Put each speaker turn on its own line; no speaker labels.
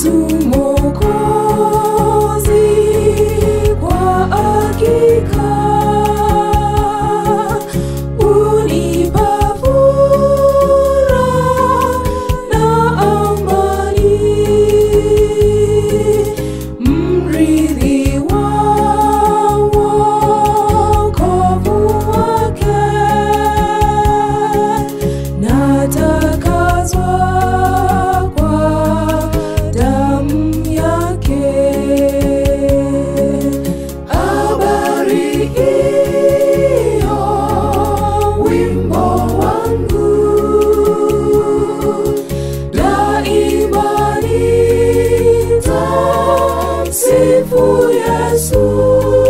sumo. Jesus.